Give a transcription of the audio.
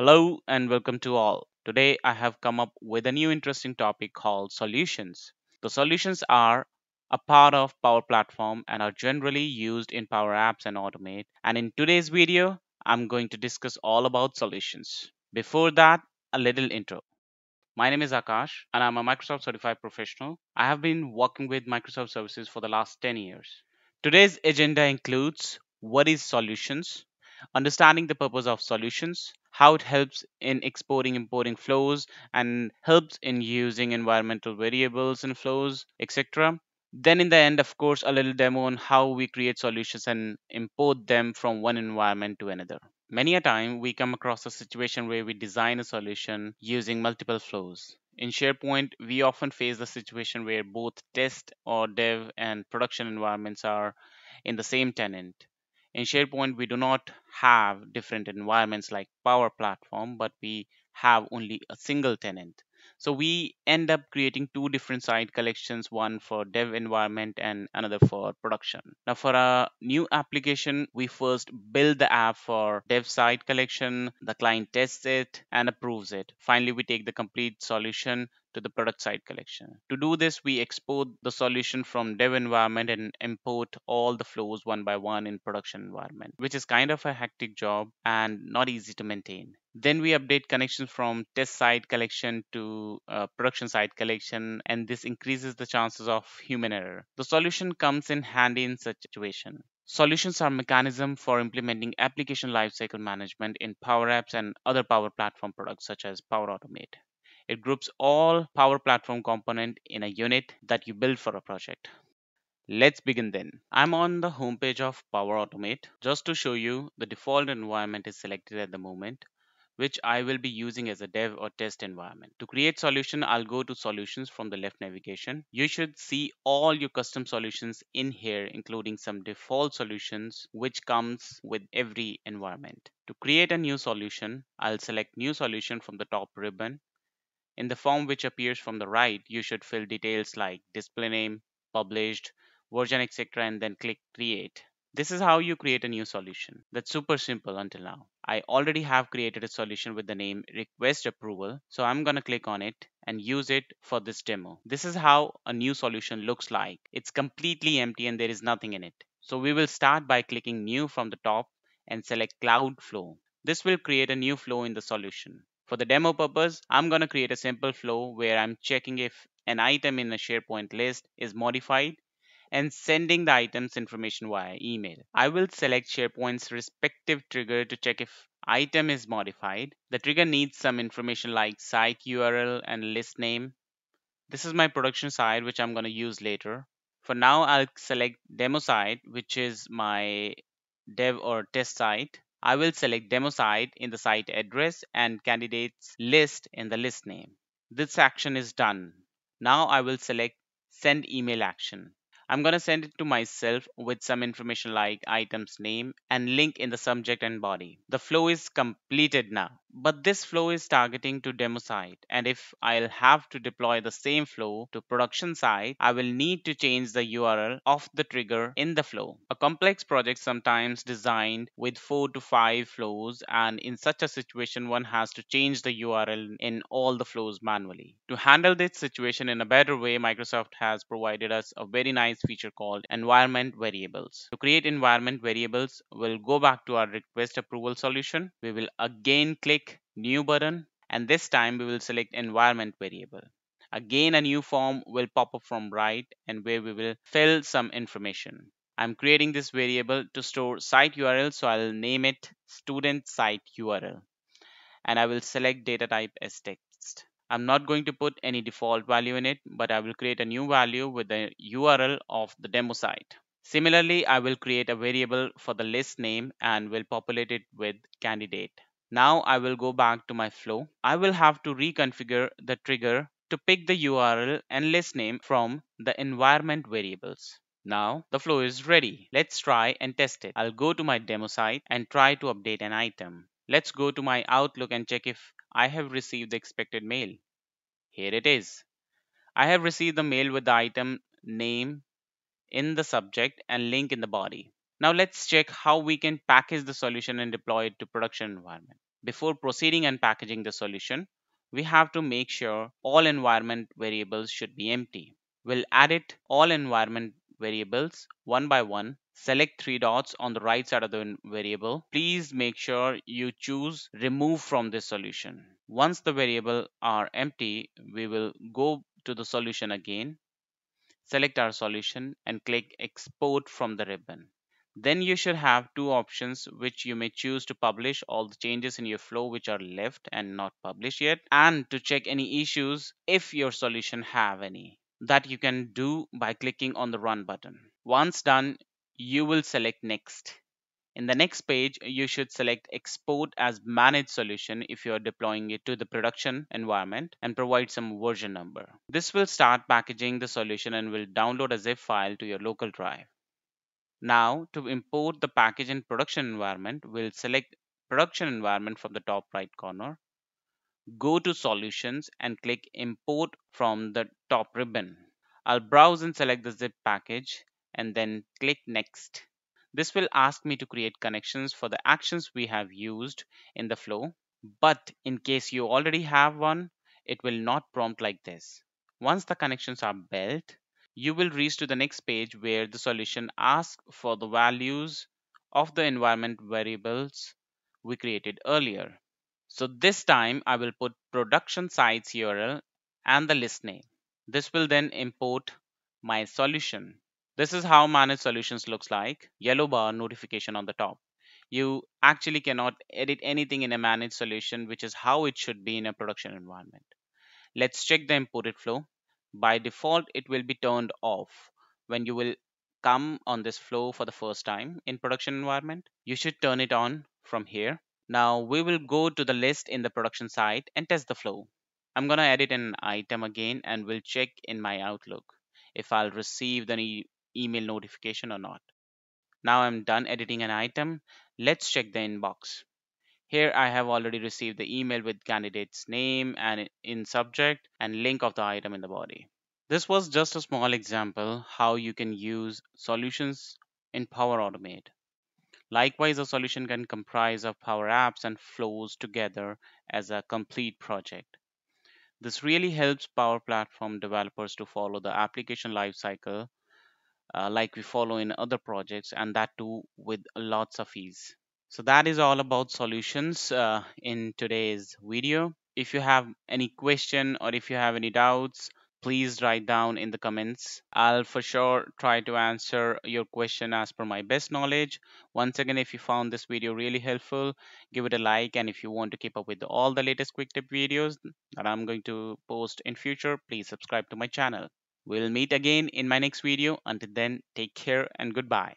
Hello and welcome to all. Today I have come up with a new interesting topic called solutions. The solutions are a part of Power Platform and are generally used in Power Apps and Automate. And in today's video, I'm going to discuss all about solutions. Before that, a little intro. My name is Akash and I'm a Microsoft certified professional. I have been working with Microsoft services for the last 10 years. Today's agenda includes what is solutions, understanding the purpose of solutions, how it helps in exporting importing flows and helps in using environmental variables in flows etc then in the end of course a little demo on how we create solutions and import them from one environment to another. Many a time we come across a situation where we design a solution using multiple flows. In SharePoint, we often face the situation where both test or dev and production environments are in the same tenant. In SharePoint, we do not have different environments like Power Platform, but we have only a single tenant. So we end up creating two different site collections, one for dev environment and another for production. Now for a new application, we first build the app for dev site collection, the client tests it and approves it. Finally, we take the complete solution to the product site collection. To do this, we export the solution from dev environment and import all the flows one by one in production environment, which is kind of a hectic job and not easy to maintain. Then we update connections from test site collection to uh, production site collection, and this increases the chances of human error. The solution comes in handy in such situation. Solutions are mechanism for implementing application lifecycle management in Power Apps and other Power Platform products such as Power Automate. It groups all Power Platform component in a unit that you build for a project. Let's begin then. I'm on the homepage of Power Automate. Just to show you, the default environment is selected at the moment, which I will be using as a dev or test environment. To create solution, I'll go to solutions from the left navigation. You should see all your custom solutions in here, including some default solutions, which comes with every environment. To create a new solution, I'll select new solution from the top ribbon in the form which appears from the right, you should fill details like display name, published, version, etc. and then click create. This is how you create a new solution. That's super simple until now. I already have created a solution with the name request approval. So I'm going to click on it and use it for this demo. This is how a new solution looks like. It's completely empty and there is nothing in it. So we will start by clicking new from the top and select cloud flow. This will create a new flow in the solution. For the demo purpose, I'm going to create a simple flow where I'm checking if an item in a SharePoint list is modified and sending the item's information via email. I will select SharePoint's respective trigger to check if item is modified. The trigger needs some information like site URL and list name. This is my production site which I'm going to use later. For now, I'll select demo site which is my dev or test site. I will select demo site in the site address and candidates list in the list name. This action is done. Now I will select send email action. I'm going to send it to myself with some information like item's name and link in the subject and body. The flow is completed now, but this flow is targeting to demo site. And if I'll have to deploy the same flow to production site, I will need to change the URL of the trigger in the flow. A complex project sometimes designed with four to five flows. And in such a situation, one has to change the URL in all the flows manually. To handle this situation in a better way, Microsoft has provided us a very nice feature called environment variables. To create environment variables, we'll go back to our request approval solution. We will again click new button and this time we will select environment variable. Again, a new form will pop up from right and where we will fill some information. I'm creating this variable to store site URL, so I'll name it student site URL. And I will select data type as text. I'm not going to put any default value in it, but I will create a new value with the URL of the demo site. Similarly, I will create a variable for the list name and will populate it with candidate. Now I will go back to my flow. I will have to reconfigure the trigger to pick the URL and list name from the environment variables. Now the flow is ready. Let's try and test it. I'll go to my demo site and try to update an item. Let's go to my Outlook and check if I have received the expected mail. Here it is. I have received the mail with the item name in the subject and link in the body. Now let's check how we can package the solution and deploy it to production environment. Before proceeding and packaging the solution, we have to make sure all environment variables should be empty. We'll edit all environment variables one by one. Select three dots on the right side of the variable. Please make sure you choose remove from this solution. Once the variable are empty, we will go to the solution again, select our solution and click export from the ribbon. Then you should have two options which you may choose to publish all the changes in your flow which are left and not published yet and to check any issues if your solution have any that you can do by clicking on the run button. Once done, you will select next. In the next page, you should select export as managed solution if you are deploying it to the production environment and provide some version number. This will start packaging the solution and will download a zip file to your local drive. Now to import the package in production environment, we'll select production environment from the top right corner go to solutions and click import from the top ribbon. I'll browse and select the zip package and then click next. This will ask me to create connections for the actions we have used in the flow. But in case you already have one, it will not prompt like this. Once the connections are built, you will reach to the next page where the solution asks for the values of the environment variables we created earlier. So this time I will put production sites URL and the list name. This will then import my solution. This is how managed solutions looks like. Yellow bar notification on the top. You actually cannot edit anything in a managed solution, which is how it should be in a production environment. Let's check the imported flow. By default, it will be turned off when you will come on this flow for the first time in production environment. You should turn it on from here now we will go to the list in the production site and test the flow. I'm going to edit an item again and we'll check in my Outlook if I'll receive the e email notification or not. Now I'm done editing an item. Let's check the inbox. Here I have already received the email with candidate's name and in subject and link of the item in the body. This was just a small example how you can use solutions in Power Automate. Likewise, a solution can comprise of Power Apps and flows together as a complete project. This really helps Power Platform developers to follow the application lifecycle uh, like we follow in other projects and that too with lots of ease. So that is all about solutions uh, in today's video. If you have any question or if you have any doubts, please write down in the comments. I'll for sure try to answer your question as per my best knowledge. Once again, if you found this video really helpful, give it a like. And if you want to keep up with all the latest quick tip videos that I'm going to post in future, please subscribe to my channel. We'll meet again in my next video. Until then, take care and goodbye.